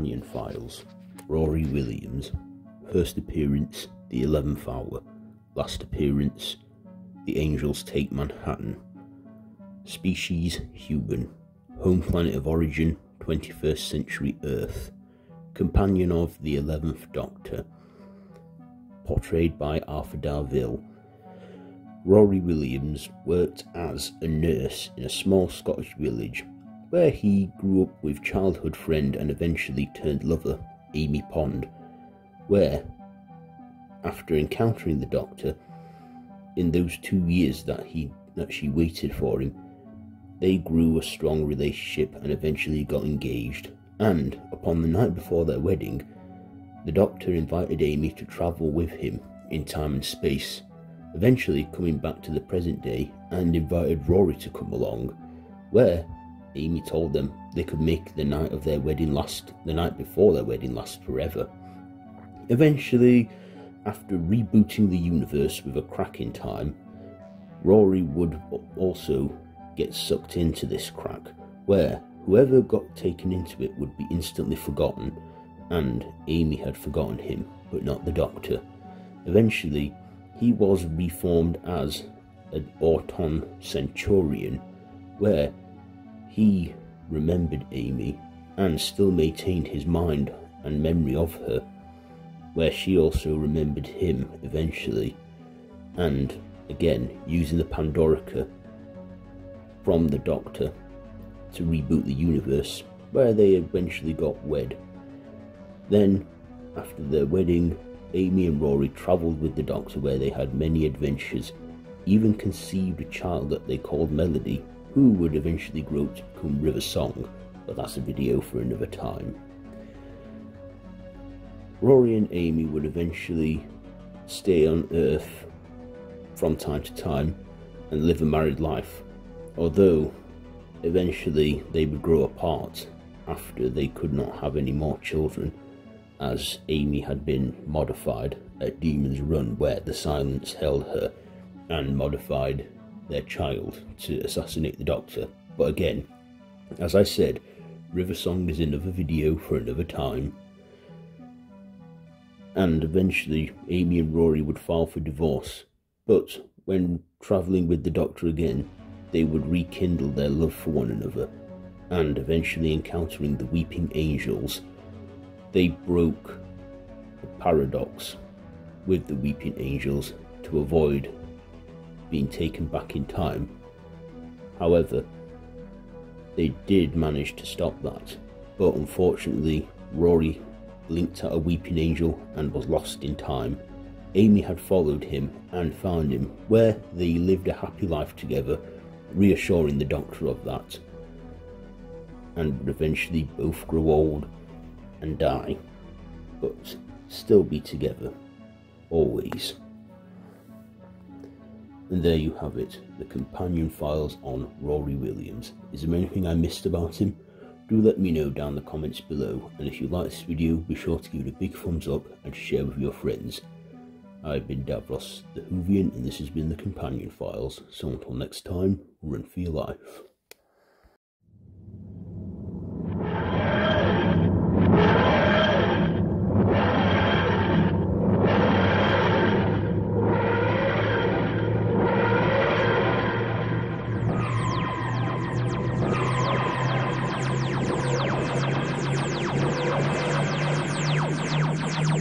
Files. Rory Williams First appearance The Eleventh Hour. Last appearance The Angels Take Manhattan. Species Human. Home planet of origin 21st century Earth. Companion of the Eleventh Doctor. Portrayed by Arthur Darvill Rory Williams worked as a nurse in a small Scottish village where he grew up with childhood friend and eventually turned lover, Amy Pond, where, after encountering the doctor, in those two years that he that she waited for him, they grew a strong relationship and eventually got engaged. And upon the night before their wedding, the doctor invited Amy to travel with him in time and space eventually coming back to the present day and invited Rory to come along, where Amy told them they could make the night of their wedding last, the night before their wedding last forever. Eventually, after rebooting the universe with a crack in time, Rory would also get sucked into this crack, where whoever got taken into it would be instantly forgotten, and Amy had forgotten him, but not the Doctor. Eventually, he was reformed as an Auton Centurion, where he remembered Amy and still maintained his mind and memory of her, where she also remembered him eventually, and again using the Pandorica from the Doctor to reboot the universe, where they eventually got wed. Then, after their wedding, Amy and Rory travelled with the Doctor where they had many adventures, even conceived a child that they called Melody, who would eventually grow to become River Song, but that's a video for another time. Rory and Amy would eventually stay on Earth from time to time and live a married life, although eventually they would grow apart after they could not have any more children as Amy had been modified at Demon's Run, where the Silence held her and modified their child to assassinate the Doctor. But again, as I said, River Song is another video for another time. And eventually, Amy and Rory would file for divorce. But when travelling with the Doctor again, they would rekindle their love for one another, and eventually encountering the Weeping Angels they broke the paradox with the weeping angels to avoid being taken back in time. However, they did manage to stop that, but unfortunately, Rory blinked at a weeping angel and was lost in time. Amy had followed him and found him, where they lived a happy life together, reassuring the doctor of that, and eventually both grow old and die, but still be together, always. And there you have it, the companion files on Rory Williams. Is there anything I missed about him? Do let me know down the comments below, and if you like this video, be sure to give it a big thumbs up and share with your friends. I've been DavRoss the Whovian, and this has been the Companion Files, so until next time, run for your life.